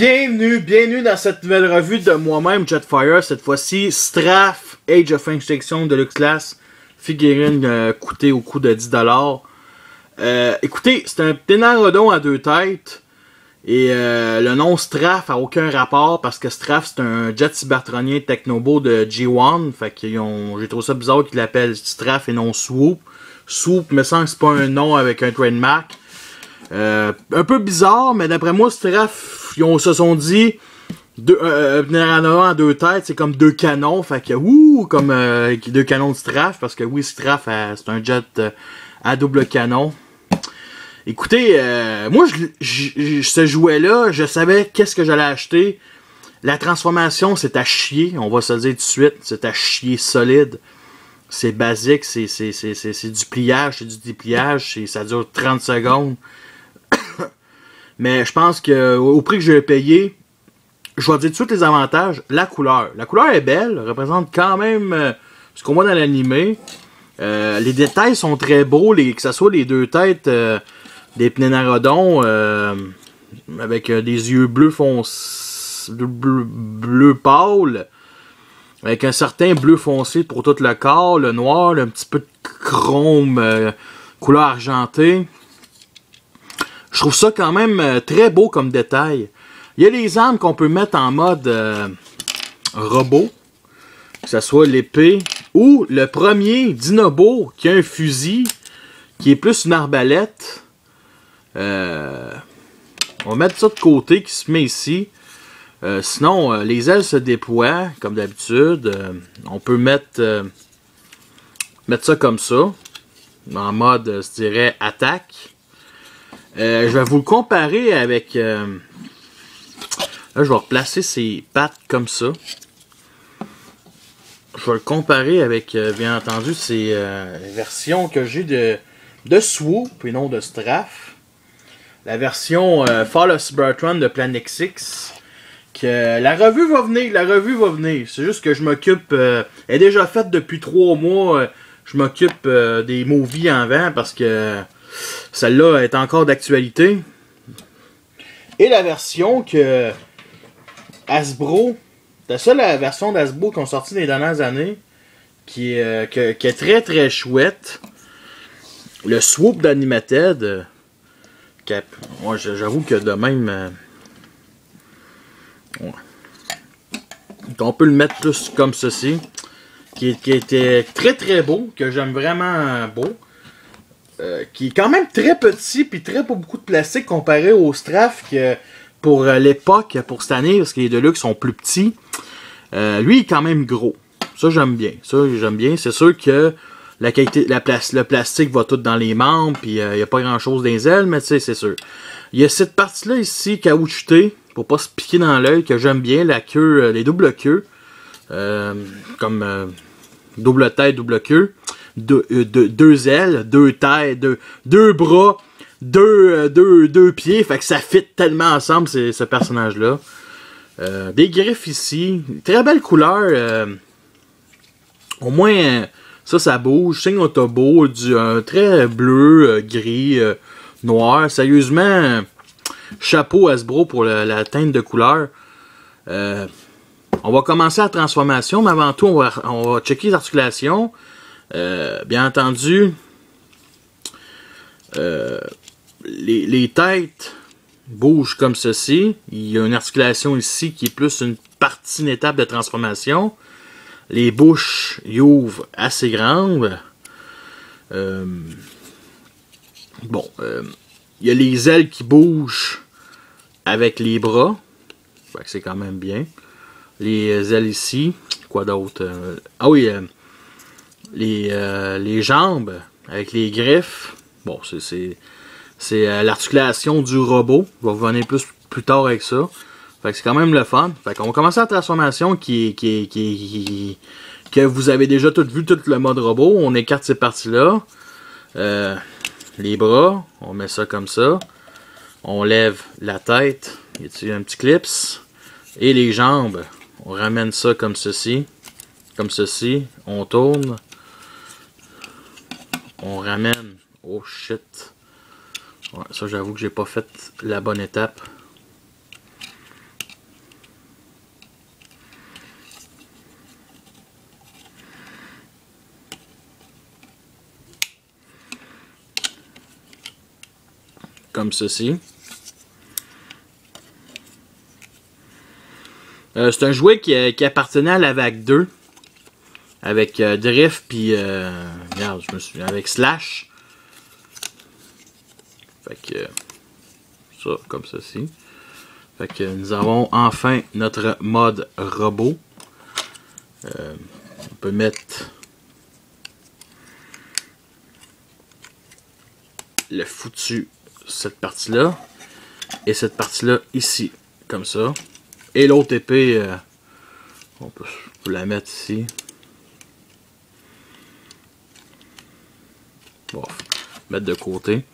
Bienvenue, bienvenue dans cette nouvelle revue de moi-même, Jetfire. Cette fois-ci, Straff Age of Extinction Deluxe Class. Figurine euh, coûtée au coût de 10$. Euh, écoutez, c'est un Ténarodon à deux têtes. Et euh, le nom Straff a aucun rapport parce que Straff c'est un jet cybertronien technobo de G1. Fait qu'ils. J'ai trouvé ça bizarre qu'ils l'appellent Straff et non Swoop. Swoop me semble que c'est pas un nom avec un trademark. Euh, un peu bizarre, mais d'après moi, Straff, ils se sont dit. Deux, euh, euh, en deux têtes, c'est comme deux canons. Fait que, ouh, comme euh, deux canons de Straff. Parce que oui, Straff, euh, c'est un jet à double canon. Écoutez, moi, je, ce jouet-là, je savais qu'est-ce que j'allais acheter. La transformation, c'est à chier, on va se le dire tout de suite. C'est à chier solide. C'est basique, c'est, du pliage, c'est du dépliage, ça dure 30 secondes. Mais je pense que au prix que je vais payer, je vais dire de suite les avantages. La couleur. La couleur est belle, représente quand même euh, ce qu'on voit dans l'animé. Euh, les détails sont très beaux, que ce soit les deux têtes euh, des pnénarodons avec des yeux bleus foncés, bleu, pâle, avec un certain bleu foncé pour tout le corps, le noir, un petit peu de chrome, couleur argentée. Je trouve ça quand même euh, très beau comme détail. Il y a les armes qu'on peut mettre en mode euh, robot, que ce soit l'épée ou le premier Dinobo qui a un fusil qui est plus une arbalète. Euh, on va mettre ça de côté qui se met ici. Sinon, les ailes se déploient comme d'habitude. On peut mettre, mettre ça comme ça, en mode, je dirais, attaque. Euh, je vais vous le comparer avec. euh, là, je vais replacer ses pattes comme ça. Je vais le comparer avec, euh, bien entendu, ces euh, versions que j'ai de, de Swoop et non de Straff. La version Fall of Cybertron de Planet Six. Que la revue va venir, la revue va venir. C'est juste que je m'occupe. elle est déjà faite depuis trois mois. je m'occupe des movies en vent parce que celle-là est encore d'actualité. Et la version que Hasbro, la seule version d'Hasbro qu'on sorti les dernières années, qui est, euh, qui est très très chouette. Le swoop d'Animated. euh, j'avoue que de même. euh. On peut le mettre plus comme ceci. Qui, qui était très très beau, que j'aime vraiment beau. Euh, qui est quand même très petit puis très pas beaucoup de plastique comparé au Straff que pour euh, l'époque, pour cette année, parce que les Deluxe sont plus petits. Euh, lui, il est quand même gros. Ça, j'aime bien. Ça, j'aime bien. C'est sûr que la qualité, la le plastique va tout dans les membres, puis il n'y a pas grand chose dans les ailes, mais tu sais, c'est sûr. Il y a cette partie-là ici, caoutchoutée, pour pas se piquer dans l'œil, que j'aime bien, la queue, les doubles queues. Comme double tête, double queue. Deux, euh, deux, deux ailes, deux têtes, deux, deux bras, deux, euh, deux, deux pieds. Fait que ça fit tellement ensemble, ce personnage-là. Euh, des griffes ici. Très belle couleur. au moins, ça, ça bouge. Signe Autobo, du très bleu, gris, noir. Sérieusement, chapeau Hasbro pour la teinte de couleur. On va commencer la transformation, mais avant tout, on va checker les articulations. Euh, bien entendu, euh, les, têtes bougent comme ceci. Il y a une articulation ici qui est plus une partie, une étape de transformation. Les bouches y ouvrent assez grandes. Euh, bon, il y a les ailes qui bougent avec les bras. C'est quand même bien. Les ailes ici. Quoi d'autre? Ah oui, les, euh, les jambes avec les griffes. Bon, c'est- euh, l'articulation du robot. Je vais revenir plus, plus tard avec ça. Fait que c'est quand même le fun. Fait qu'on va commencer la transformation qui qui qui- que vous avez déjà tout vu, tout le mode robot. On écarte ces parties-là. Euh, les bras, on met ça comme ça. On lève la tête. Y a un petit clips? Et les jambes, on ramène ça comme ceci. Comme ceci. On tourne on ramène. Oh shit. Ça, j'avoue que j'ai pas fait la bonne étape. Comme ceci. Euh, c'est un jouet qui, euh, qui, appartenait à la vague 2. Avec euh, Drift, puis... regarde, je me souviens, avec Slash. Fait que... Ça, comme ceci. Fait que nous avons enfin notre mode robot. on peut mettre le foutu cette partie-là et cette partie-là ici, comme ça. Et l'autre épée, euh, on peut, la mettre ici. Bon, mettre de côté.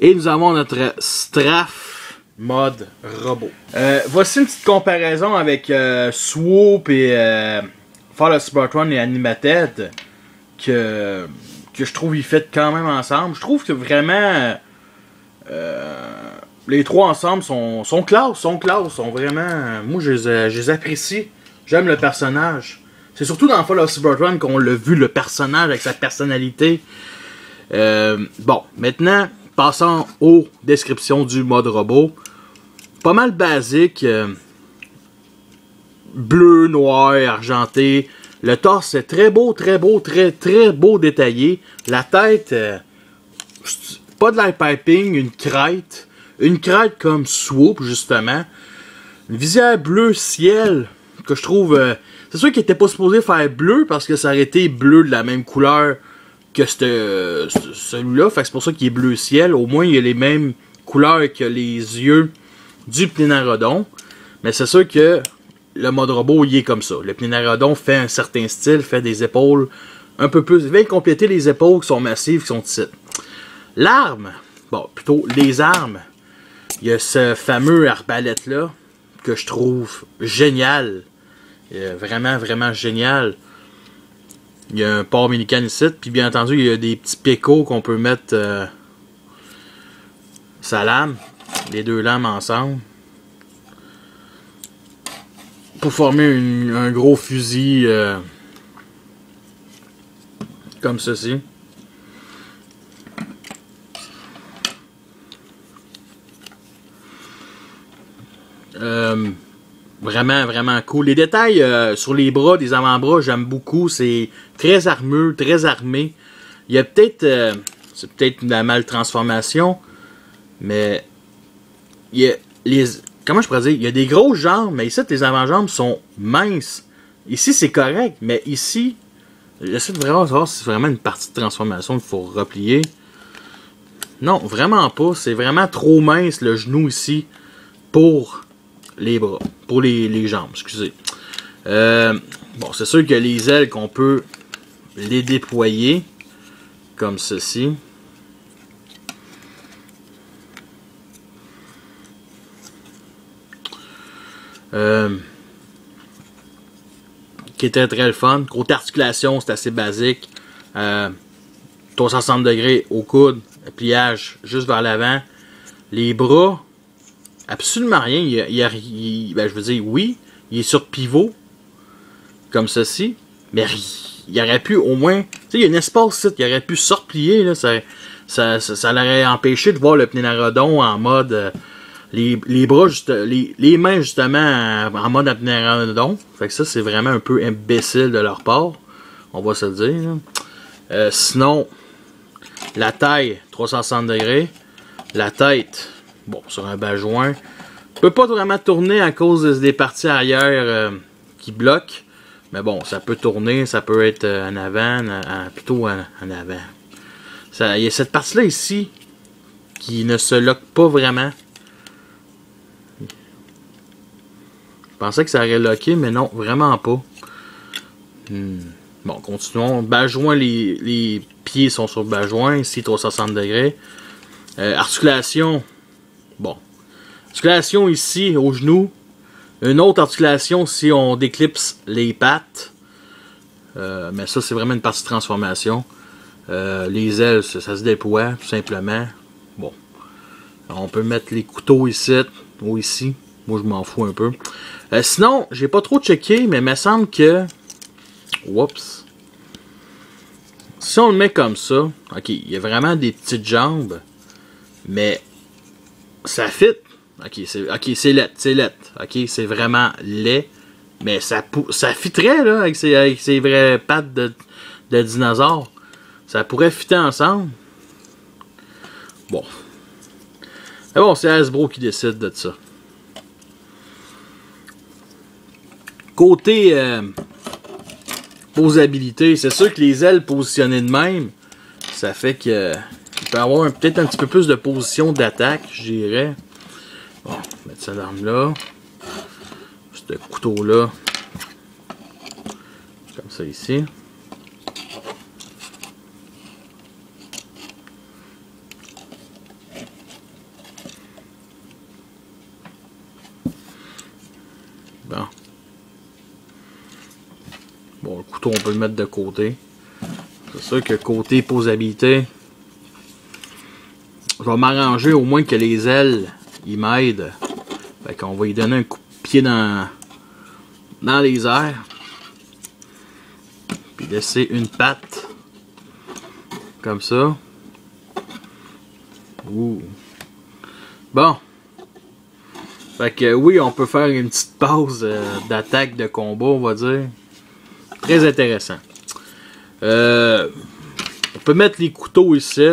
Et nous avons notre Straff mode robot. Euh, voici une petite comparaison avec euh, Swoop et euh, Fall of Run et Animated que que je trouve ils fait quand même ensemble. Je trouve que vraiment euh, les trois ensemble sont, sont classe, sont classe, sont vraiment. Moi je les, apprécie. J'aime le personnage. C'est surtout dans Fall of Cybertron qu'on l'a vu le personnage avec sa personnalité. Euh, bon, maintenant, passons aux descriptions du mode robot. Pas mal basique. Euh, bleu, noir, argenté. Le torse est très beau, très beau, très très beau détaillé. La tête, euh, pas de light piping, une crête. Une crête comme Swoop, justement. Une visière bleu ciel, que je trouve... C'est sûr qu'il était pas supposé faire bleu, parce que ça aurait été bleu de la même couleur que celui-là. Fait c'est pour ça qu'il est bleu ciel. Au moins, il a les mêmes couleurs que les yeux du Plénarodon. Mais c'est sûr que le mode robot, il est comme ça. Le Plénarodon fait un certain style, fait des épaules un peu plus... Il vient compléter les épaules qui sont massives, qui sont petites. L'arme, bon, plutôt les armes, il y a ce fameux arbalète-là que je trouve génial. vraiment, vraiment génial. Il y a un port minican ici, puis bien entendu, il y a des petits pécots qu'on peut mettre euh, sa lame, les deux lames ensemble pour former un gros fusil euh, comme ceci. Euh, vraiment, vraiment cool. Les détails euh, sur les bras, des avant-bras, j'aime beaucoup. C'est très armeux, très armé. Il y a peut-être... c'est peut-être une mal transformation, mais il y a les, comment je pourrais dire, il y a des grosses jambes, mais ici, les avant-jambes sont minces. Ici, c'est correct, mais ici, j'essaie de vraiment savoir si c'est vraiment une partie de transformation qu'il faut replier. Non, vraiment pas. C'est vraiment trop mince le genou ici pour les bras, pour les, jambes, excusez. Euh, bon, c'est sûr que les ailes qu'on peut les déployer comme ceci. Euh, qui était très le fun. Côté articulation, c'est assez basique. Euh, 360 degrés au coude, pliage juste vers l'avant. Les bras, absolument rien. Ben, je veux dire, oui, il est sur pivot, comme ceci, mais il aurait pu au moins. Tu sais, il y a un espace ici, il aurait pu se replier. Ça, ça, ça, l'aurait empêché de voir le pnénarodon en mode. Euh, les, bras, juste, les, mains justement en mode apnérodon. Fait que ça, c'est vraiment un peu imbécile de leur part. On va se le dire. Euh, sinon, la taille, 360 degrés. La tête, bon, sur un bas joint. Peut pas vraiment tourner à cause des parties arrière euh, qui bloquent. Mais bon, ça peut tourner, ça peut être euh, en avant, plutôt en, avant. Il y a cette partie-là ici qui ne se lock pas vraiment. Je pensais que ça aurait locké, mais non, vraiment pas. Hmm. Bon, continuons. Bajoint, les, les pieds sont sur bajoint, ici 360 degrés. Euh, articulation, bon. Articulation ici, au genou. Une autre articulation si on déclipse les pattes. Euh, mais ça, c'est vraiment une partie de transformation. Euh, les ailes, ça, se déploie, tout simplement. Bon. On peut mettre les couteaux ici ou ici. Moi, je m'en fous un peu. Euh, sinon, j'ai pas trop checké, mais il me semble que... Oups. Si on le met comme ça, ok, il y a vraiment des petites jambes, mais ça fit. Ok, c'est ok, c'est laid. Ok, c'est vraiment laid. Mais ça, ça fitterait là, avec ses, avec ses vraies pattes de, de dinosaure. Ça pourrait fitter ensemble. Bon. Mais bon, c'est Hasbro qui décide de ça. Côté euh, posabilité, c'est sûr que les ailes positionnées de même, ça fait que il peut avoir peut-être un petit peu plus de position d'attaque, je dirais. Bon, mettre cette arme là. Ce couteau là. Comme ça ici. Bon. Bon, le couteau, on peut le mettre de côté. C'est sûr que côté posabilité, m'arranger au moins que les ailes, ils m'aident. Fait qu'on va y donner un coup de pied dans, dans les airs. Puis laisser une patte. Comme ça. Ouh. Bon. Fait que oui, on peut faire une petite pause euh, d'attaque de combat, on va dire. Très intéressant. Euh, on peut mettre les couteaux ici.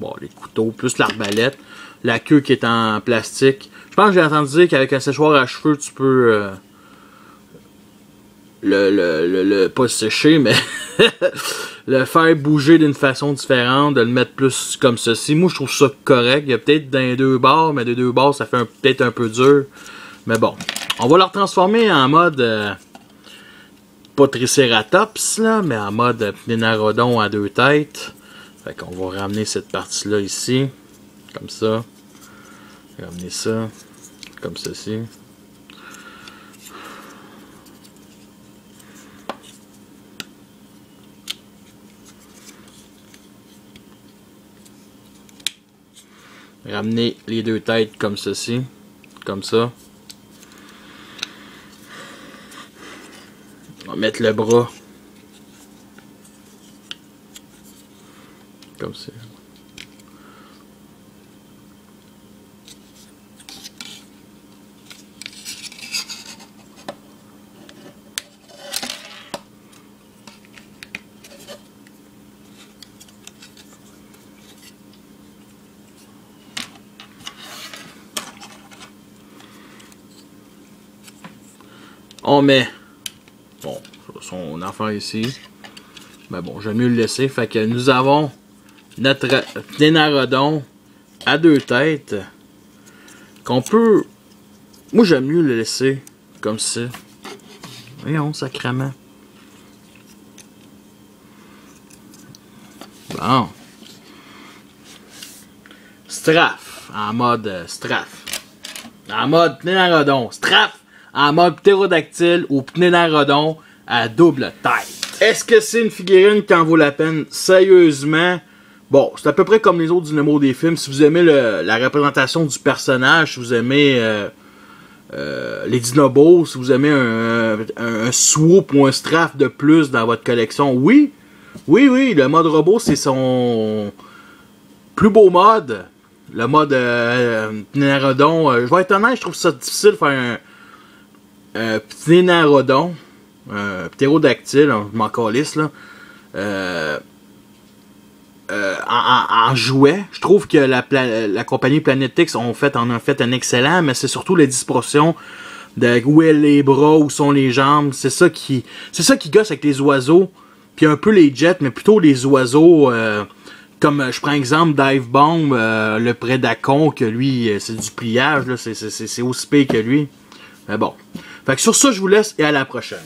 Bon, les couteaux, plus l'arbalète. La queue qui est en plastique. Je pense que j'ai entendu dire qu'avec un séchoir à cheveux, tu peux... Euh, le, le, le, pas sécher, mais le faire bouger d'une façon différente, de le mettre plus comme ceci. Moi, je trouve ça correct. Il y a peut-être dans deux barres, mais des deux barres, ça fait peut-être un peu dur. Mais bon, on va le transformer en mode... Euh, pas Triceratops, là, mais en mode Pnenarodon à deux têtes. Fait qu'on va ramener cette partie-là ici. Comme ça. Ramener ça. Comme ceci. Ramener les deux têtes comme ceci. Comme ça. On va mettre le bras. On met bon, son enfant ici. Mais bon, j'aime mieux le laisser. Fait que nous avons notre Pnénarodon à deux têtes. Qu'on peut... Moi, j'aime mieux le laisser comme ça. Voyons, sacrement. Bon. Straff. En mode euh, straff. En mode Pnénarodon. Straff en mode ptérodactyle ou pnénarodon à double tête. Est-ce que c'est une figurine qui en vaut la peine? Sérieusement, bon, c'est à peu près comme les autres Dynamo des films. Si vous aimez la représentation du personnage, si vous aimez euh, euh, les Dinobos, si vous aimez un, un, swoop ou un straff de plus dans votre collection, oui, oui, oui, le mode robot, c'est son plus beau mode. Le mode euh, Pnénarodon. je vais être honnête, je trouve ça difficile de faire un euh, Pténarodon, euh, ptérodactyle, hein, je m'en calisse là. Euh, euh, en, je trouve que la, compagnie Planetix ont fait, en a fait un excellent, mais c'est surtout la disproportion de où est les bras, où sont les jambes. C'est ça qui, c'est gosse avec les oiseaux, puis un peu les jets, mais plutôt les oiseaux. Euh, comme je prends exemple Dive Bomb, euh, le Prédacon, que lui, c'est du pliage, c'est aussi pire que lui. Mais bon. Fait que sur ça, je vous laisse et à la prochaine.